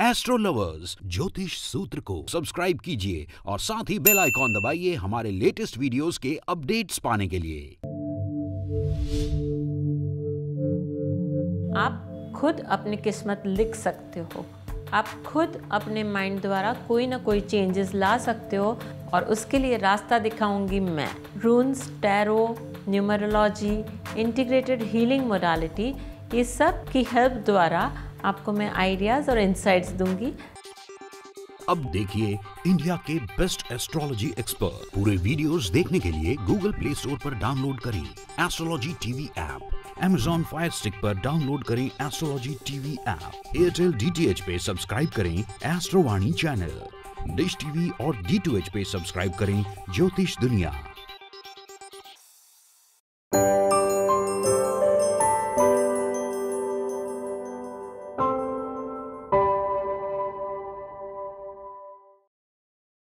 Astro lovers ज्योतिष सूत्र को सब्सक्राइब कीजिए और साथ ही बेल आइकॉन दबाइए हमारे लेटेस्ट वीडियोस के अपडेट्स पाने के लिए। आप खुद अपनी किस्मत लिख सकते हो। आप खुद अपने माइंड द्वारा कोई ना कोई चेंजेस ला सकते हो और उसके लिए रास्ता दिखाऊँगी मैं। Runes tarot numerology integrated healing modality ये सब की हेल्प द्वारा आपको मैं आइडियाज़ और इंसाइट्स दूँगी। अब देखिए इंडिया के बेस्ट एस्ट्रोलॉजी एक्सपर्ट पूरे वीडियोस देखने के लिए गूगल प्ले स्टोर पर डाउनलोड करें astrology TV app Amazon fire stick पर डाउनलोड करें astrology TV app Airtel D पे सब्सक्राइब करें एस्ट्रोवाणी चैनल डिश टीवी और डी पे सब्सक्राइब करें ज्योतिष दुनिया